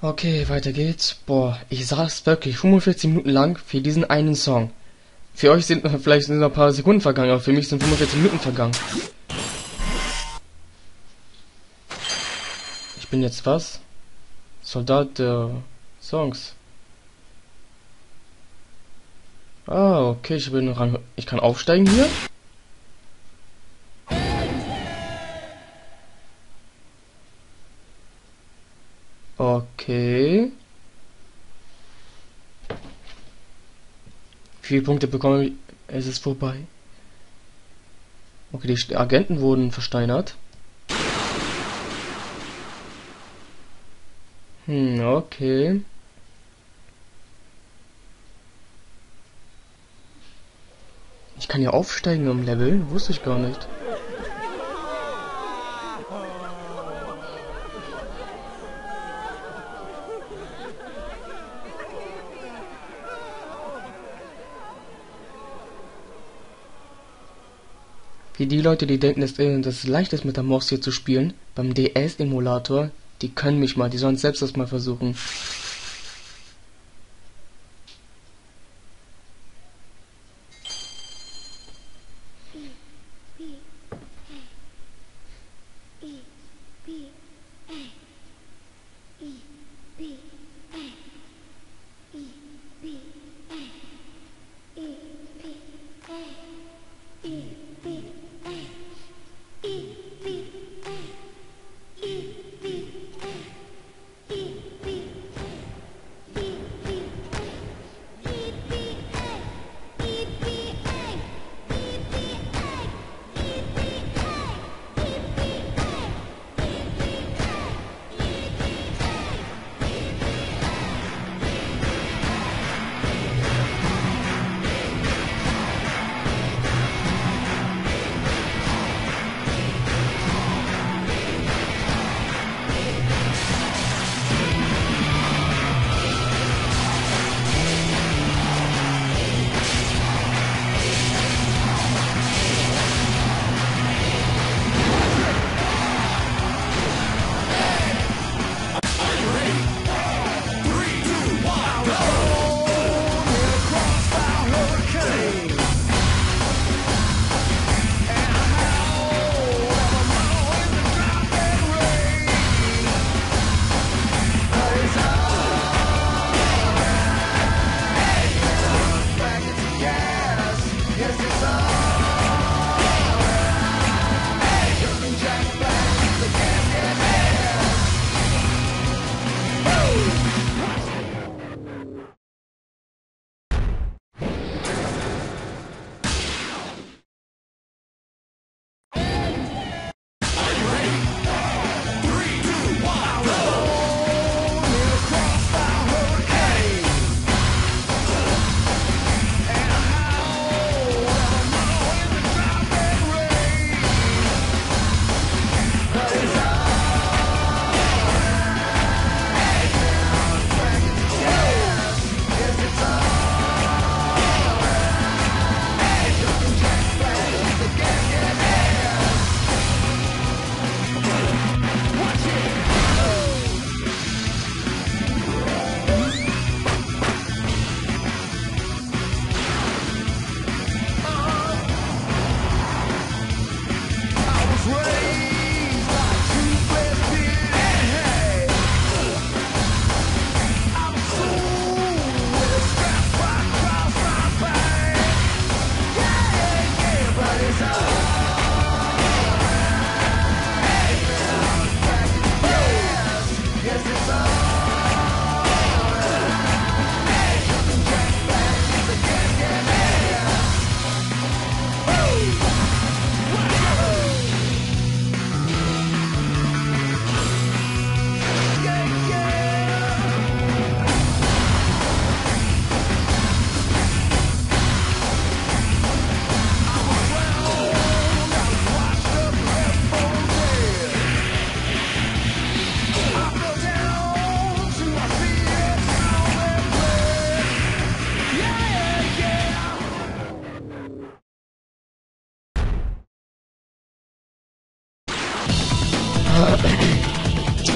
Okay, weiter geht's. Boah, ich saß wirklich 45 Minuten lang für diesen einen Song. Für euch sind vielleicht sind noch ein paar Sekunden vergangen, aber für mich sind 45 Minuten vergangen. Ich bin jetzt was? Soldat der Songs. Ah, okay, ich bin Rang. Ich kann aufsteigen hier? Okay. Wie Punkte bekomme ich? Es ist vorbei. Okay, die Agenten wurden versteinert. Hm, okay. Ich kann ja aufsteigen im Level, wusste ich gar nicht. Wie die Leute, die denken, dass, dass es leicht ist mit der Maus hier zu spielen, beim DS-Emulator, die können mich mal, die sollen selbst das mal versuchen.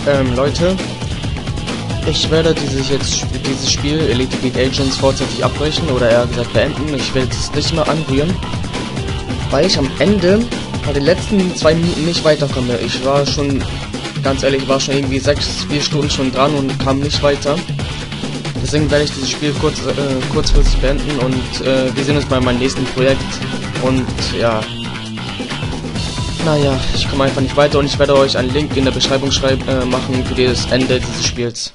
Ähm, Leute. Ich werde dieses jetzt dieses Spiel Elite Beat Agents vorzeitig abbrechen oder eher gesagt beenden. Ich werde es nicht mehr anrühren, weil ich am Ende bei den letzten zwei Minuten nicht weiterkomme. Ich war schon, ganz ehrlich, war schon irgendwie sechs, vier Stunden schon dran und kam nicht weiter. Deswegen werde ich dieses Spiel kurz, äh, kurzfristig beenden und äh, wir sehen uns bei meinem nächsten Projekt. Und ja, naja, ich komme einfach nicht weiter und ich werde euch einen Link in der Beschreibung schreiben, äh, machen für das Ende dieses Spiels.